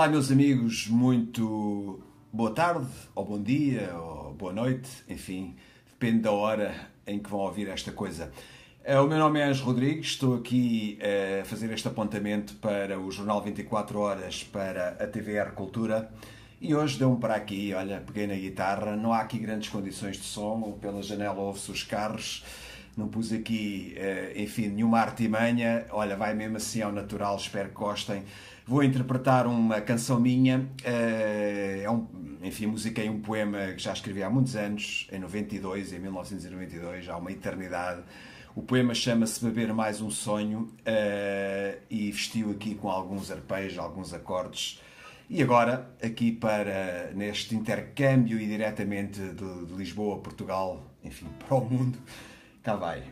Olá, meus amigos, muito boa tarde, ou bom dia, ou boa noite, enfim, depende da hora em que vão ouvir esta coisa. Eh, o meu nome é Anjo Rodrigues, estou aqui eh, a fazer este apontamento para o Jornal 24 Horas para a TVR Cultura e hoje deu-me para aqui, olha, peguei na guitarra, não há aqui grandes condições de som, pela janela ouve-se os carros, não pus aqui, eh, enfim, nenhuma artimanha, olha, vai mesmo assim ao natural, espero que gostem. Vou interpretar uma canção minha, é um, enfim, musiquei um poema que já escrevi há muitos anos, em 92, em 1992, há uma eternidade. O poema chama-se Beber Mais um Sonho e vestiu aqui com alguns arpejos, alguns acordes. E agora, aqui para neste intercâmbio e diretamente de, de Lisboa Portugal, enfim, para o mundo, cá vai.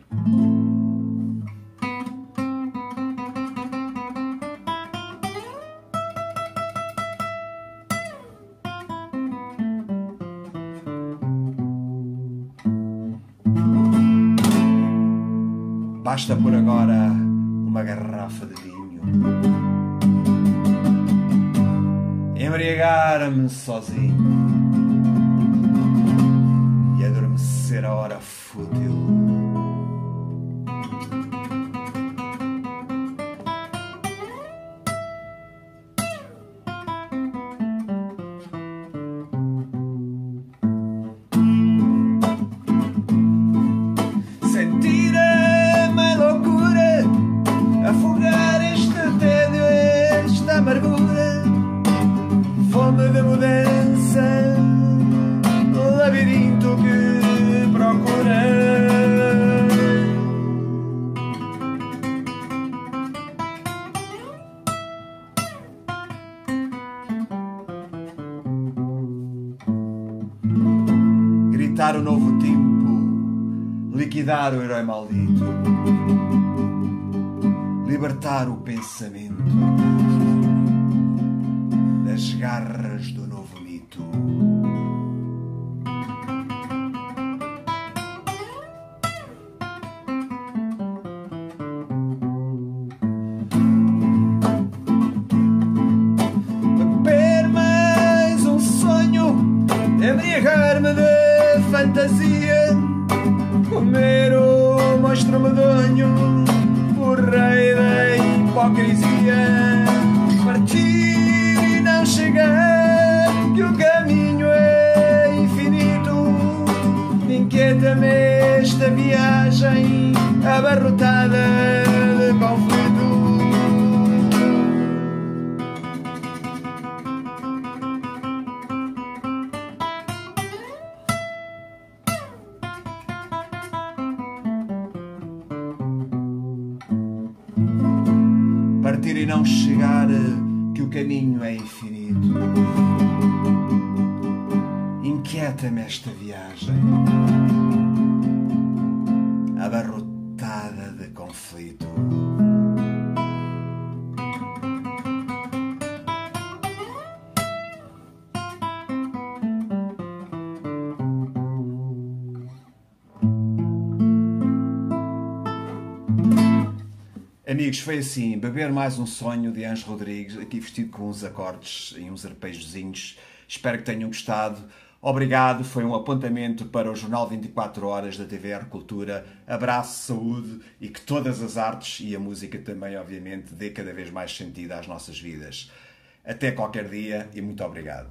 Basta por agora uma garrafa de vinho. Embriagar-me sozinho e adormecer a hora fútil. Gritar o novo tempo, liquidar o herói maldito, libertar o pensamento. Das garras do novo mito. Embriagar-me de fantasia, o monstro medonho, o rei da hipocrisia, partir e não chegar, que o caminho é infinito. Inquieta-me esta viagem abarrotada partir e não chegar, que o caminho é infinito. Inquieta-me esta viagem, Amigos, foi assim, beber mais um sonho de Anjo Rodrigues, aqui vestido com uns acordes e uns arpejozinhos. Espero que tenham gostado. Obrigado, foi um apontamento para o Jornal 24 Horas da TVR Cultura. Abraço, saúde e que todas as artes e a música também, obviamente, dê cada vez mais sentido às nossas vidas. Até qualquer dia e muito obrigado.